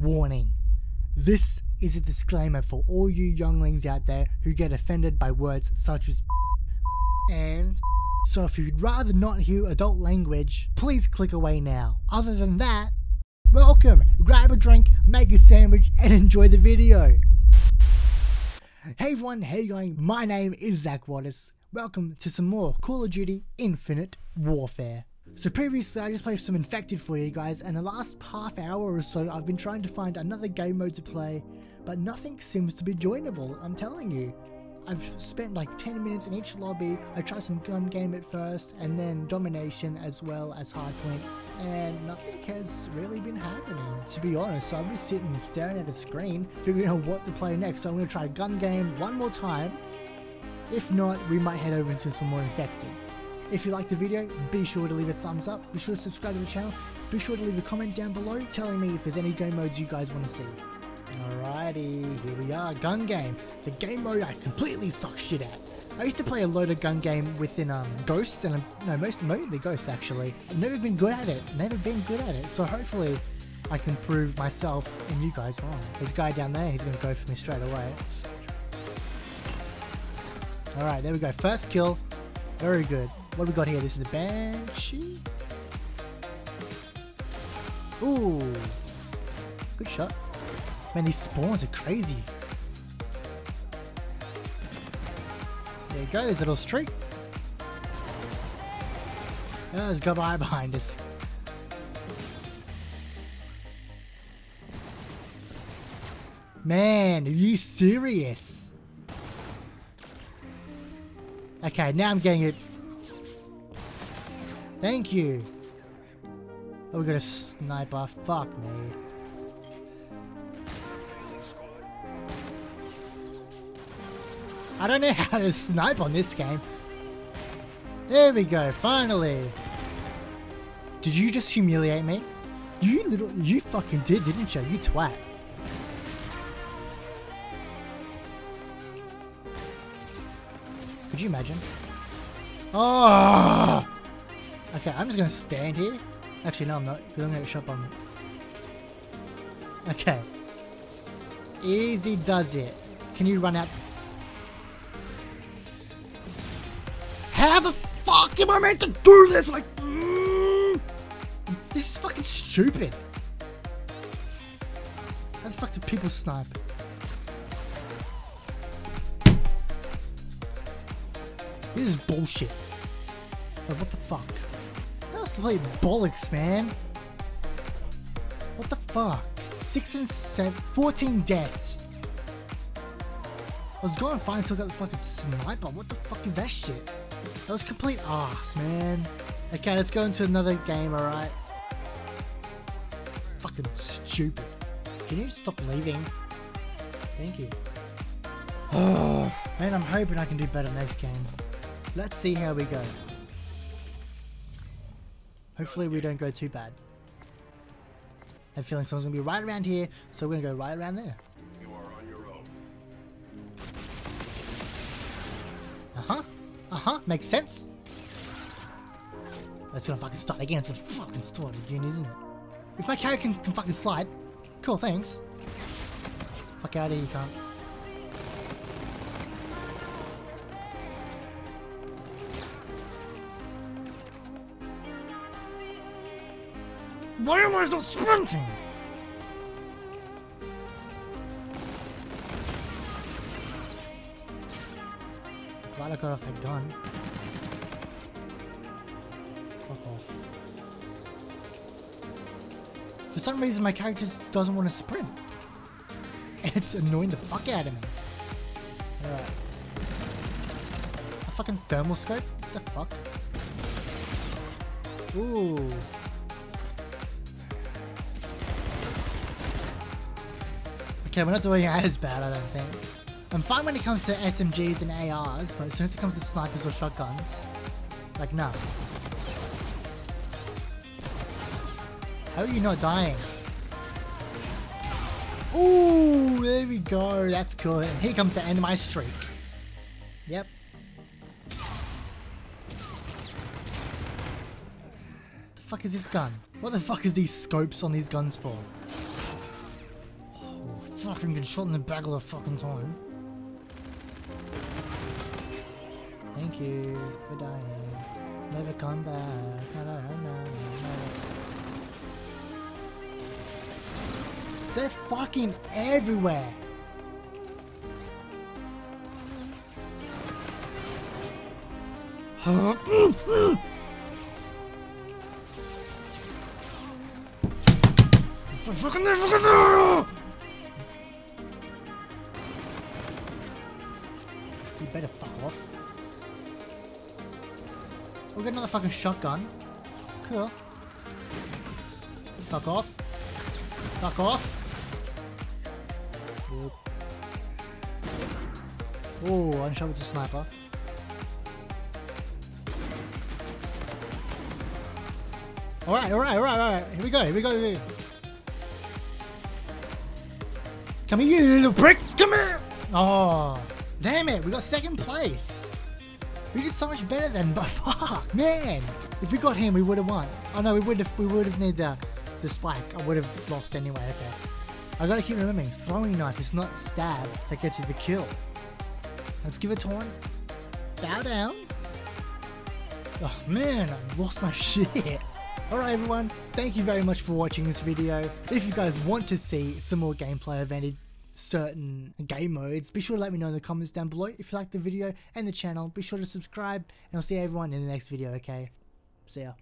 Warning. This is a disclaimer for all you younglings out there who get offended by words such as and so if you'd rather not hear adult language, please click away now. Other than that, welcome, grab a drink, make a sandwich, and enjoy the video. Hey everyone, how you going? My name is Zac Wattus. Welcome to some more Call of Duty Infinite Warfare. So previously I just played some Infected for you guys and the last half hour or so I've been trying to find another game mode to play but nothing seems to be joinable, I'm telling you. I've spent like 10 minutes in each lobby, I tried some gun game at first and then domination as well as hardpoint and nothing has really been happening to be honest so I'm just sitting staring at a screen figuring out what to play next so I'm going to try gun game one more time if not we might head over into some more infected. If you liked the video, be sure to leave a thumbs up, be sure to subscribe to the channel, be sure to leave a comment down below telling me if there's any game modes you guys want to see. Alrighty, here we are, gun game. The game mode I completely suck shit at. I used to play a load of gun game within um, Ghosts, and um, no, most mostly Ghosts actually. I've never been good at it, never been good at it, so hopefully I can prove myself and you guys wrong. A guy down there, he's gonna go for me straight away. Alright, there we go, first kill, very good. What do we got here? This is the Banshee. Ooh. Good shot. Man, these spawns are crazy. There you go, there's a little streak. Oh, there's a by behind us. Man, are you serious? Okay, now I'm getting it Thank you. Oh, we got a sniper. Fuck me. I don't know how to snipe on this game. There we go, finally. Did you just humiliate me? You little, you fucking did, didn't you? You twat. Could you imagine? Oh! Okay, I'm just gonna stand here. Actually, no, I'm not, because I'm gonna get shot Okay. Easy does it. Can you run out? How the fuck am I meant to do this? Like, mm, this is fucking stupid. How the fuck do people snipe? This is bullshit. Like, what the fuck? Complete bollocks, man. What the fuck? Six and seven, 14 deaths. I was going fine until I got the fucking sniper. What the fuck is that shit? That was complete ass, man. Okay, let's go into another game, alright? Fucking stupid. Can you stop leaving? Thank you. Oh, man, I'm hoping I can do better next game. Let's see how we go. Hopefully we don't go too bad. I have a feeling someone's gonna be right around here, so we're gonna go right around there. You are on your own. Uh-huh. Uh-huh. Makes sense. That's gonna fucking start again. It's gonna fucking start again, isn't it? If my character can, can fucking slide. Cool, thanks. Fuck out of here, you can't. Why am I still sprinting? Glad I got off a gun. Fuck off. For some reason my character just doesn't want to sprint. And it's annoying the fuck out of me. Alright. A fucking thermal scope? What the fuck? Ooh. Okay, we're not doing as bad, I don't think. I'm fine when it comes to SMGs and ARs, but as soon as it comes to snipers or shotguns, like, no. How are you not dying? Ooh, there we go. That's good. And here comes the end of my streak. Yep. The fuck is this gun? What the fuck is these scopes on these guns for? Fucking get shot in the back all the fucking time. Thank you for dying. Never come back. No, no, no. They're fucking everywhere. Fucking there, fucking there! Better fuck off. We'll get another fucking shotgun. Cool. Fuck off. Fuck off. Oh, I'm sure it's a sniper. Alright, alright, alright, alright. Here we go, here we go, here we go. Come here, you little prick! Come here! Oh, damn it, we got second place. We did so much better than, but fuck, man. If we got him, we would have won. Oh no, we would have, we would have needed the, the spike. I would have lost anyway, okay. I gotta keep remembering, throwing knife is not stab that gets you the kill. Let's give it one. Bow down. Oh man, I lost my shit. Alright everyone, thank you very much for watching this video. If you guys want to see some more gameplay of any certain game modes, be sure to let me know in the comments down below. If you like the video and the channel, be sure to subscribe and I'll see everyone in the next video, okay? See ya.